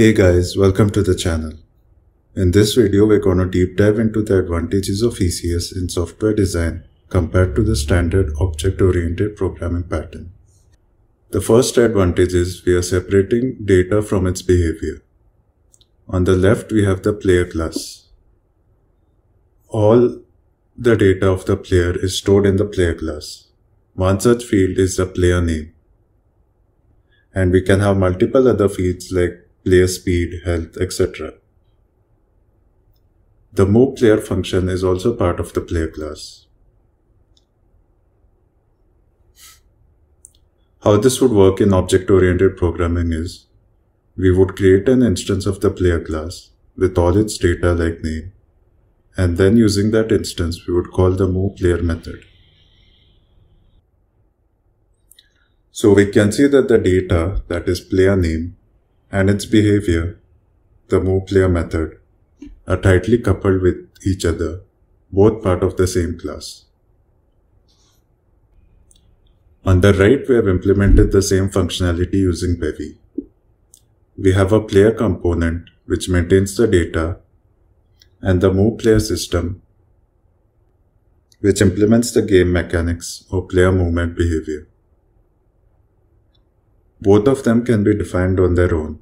Hey guys, welcome to the channel. In this video, we're going to deep dive into the advantages of ECS in software design compared to the standard object-oriented programming pattern. The first advantage is we are separating data from its behavior. On the left, we have the player class. All the data of the player is stored in the player class. One such field is the player name. And we can have multiple other fields like player speed, health, etc. The move player function is also part of the player class. How this would work in object-oriented programming is, we would create an instance of the player class with all its data like name, and then using that instance we would call the move player method. So we can see that the data, that is player name, and its behavior, the move player method, are tightly coupled with each other, both part of the same class. On the right, we have implemented the same functionality using Bevy. We have a player component which maintains the data and the move player system which implements the game mechanics or player movement behavior. Both of them can be defined on their own.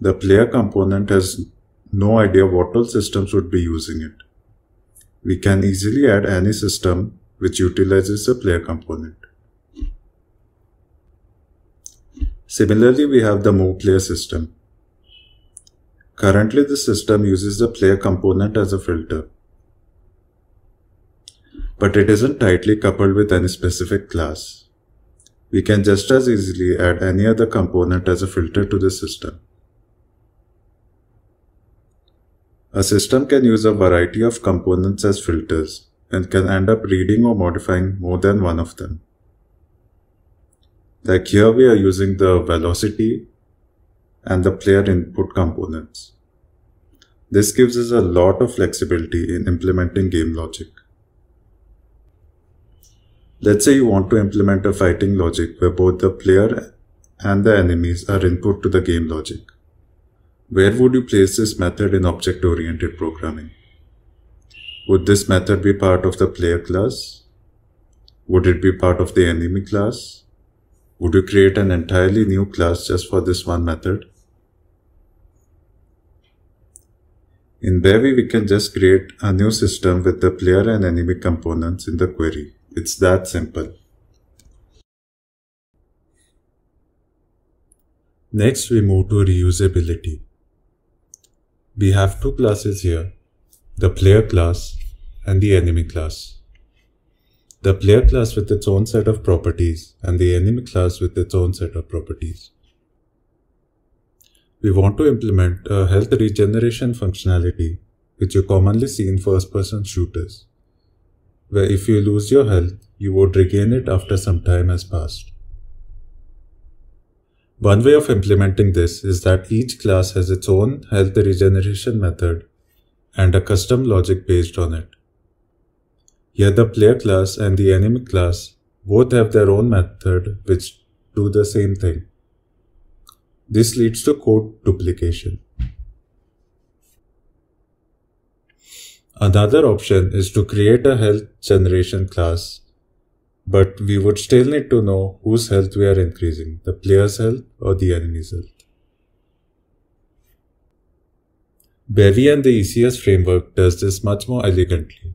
The player component has no idea what all systems would be using it. We can easily add any system which utilizes the player component. Similarly, we have the move player system. Currently, the system uses the player component as a filter, but it isn't tightly coupled with any specific class. We can just as easily add any other component as a filter to the system. A system can use a variety of components as filters and can end up reading or modifying more than one of them. Like here we are using the velocity and the player input components. This gives us a lot of flexibility in implementing game logic. Let's say you want to implement a fighting logic where both the player and the enemies are input to the game logic. Where would you place this method in object-oriented programming? Would this method be part of the player class? Would it be part of the enemy class? Would you create an entirely new class just for this one method? In Bevy, we can just create a new system with the player and enemy components in the query. It's that simple. Next, we move to reusability. We have two classes here, the player class and the enemy class. The player class with its own set of properties and the enemy class with its own set of properties. We want to implement a health regeneration functionality which you commonly see in first-person shooters, where if you lose your health, you would regain it after some time has passed. One way of implementing this is that each class has its own health regeneration method and a custom logic based on it. Here the player class and the enemy class both have their own method which do the same thing. This leads to code duplication. Another option is to create a health generation class but we would still need to know whose health we are increasing, the player's health or the enemy's health. Bevy and the ECS framework does this much more elegantly.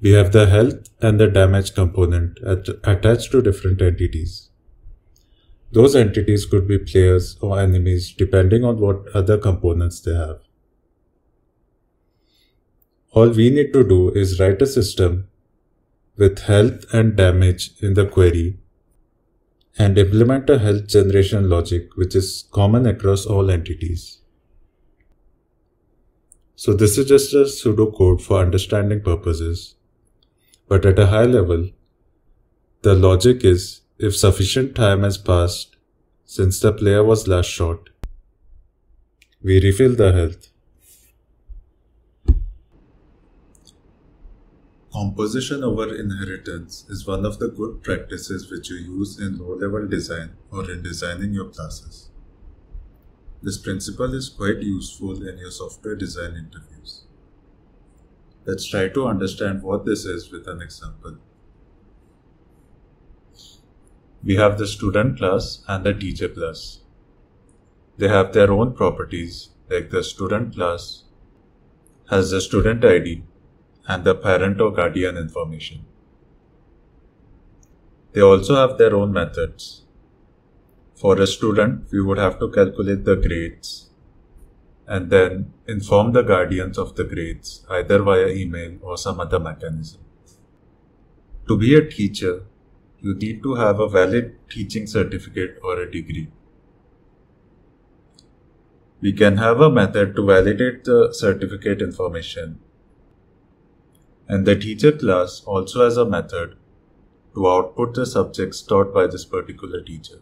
We have the health and the damage component at attached to different entities. Those entities could be players or enemies depending on what other components they have. All we need to do is write a system with health and damage in the query and implement a health generation logic which is common across all entities. So this is just a pseudocode for understanding purposes. But at a high level, the logic is if sufficient time has passed since the player was last shot, we refill the health. Composition over inheritance is one of the good practices which you use in low level design or in designing your classes. This principle is quite useful in your software design interviews. Let's try to understand what this is with an example. We have the student class and the teacher class. They have their own properties like the student class has the student ID and the parent or guardian information. They also have their own methods. For a student, we would have to calculate the grades and then inform the guardians of the grades either via email or some other mechanism. To be a teacher, you need to have a valid teaching certificate or a degree. We can have a method to validate the certificate information and the teacher class also has a method to output the subjects taught by this particular teacher.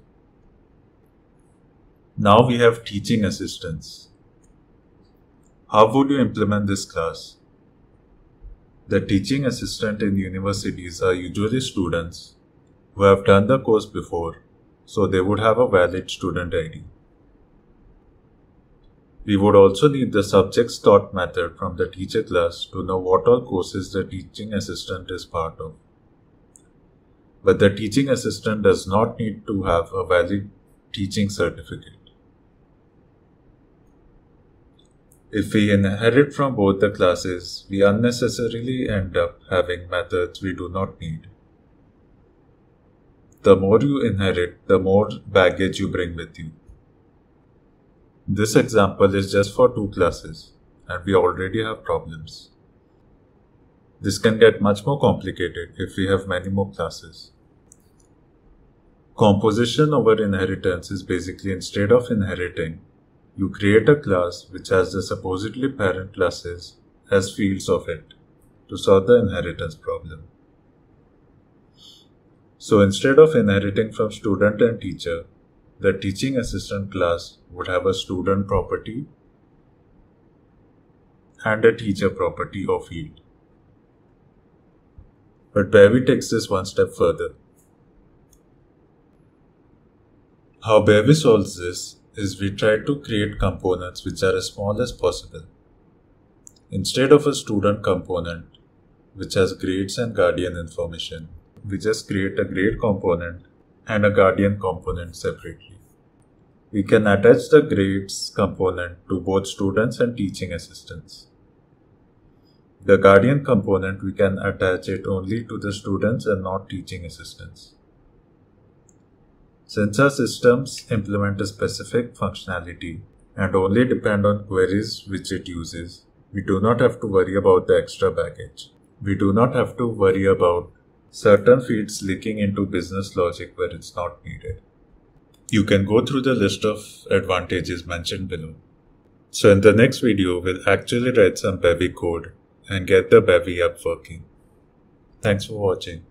Now we have teaching assistants. How would you implement this class? The teaching assistant in universities are usually students who have done the course before, so they would have a valid student ID. We would also need the subjects taught method from the teacher class to know what all courses the teaching assistant is part of. But the teaching assistant does not need to have a valid teaching certificate. If we inherit from both the classes, we unnecessarily end up having methods we do not need. The more you inherit, the more baggage you bring with you. This example is just for two classes and we already have problems. This can get much more complicated if we have many more classes. Composition over inheritance is basically instead of inheriting, you create a class which has the supposedly parent classes as fields of it to solve the inheritance problem. So instead of inheriting from student and teacher, the teaching assistant class would have a student property and a teacher property or field. But Bevy takes this one step further. How Bevy solves this is we try to create components which are as small as possible. Instead of a student component which has grades and guardian information, we just create a grade component and a guardian component separately. We can attach the grades component to both students and teaching assistants. The guardian component, we can attach it only to the students and not teaching assistants. Since our systems implement a specific functionality and only depend on queries which it uses, we do not have to worry about the extra baggage. We do not have to worry about certain fields leaking into business logic where it's not needed. You can go through the list of advantages mentioned below. So in the next video, we'll actually write some Bevy code and get the Bevy app working. Thanks for watching.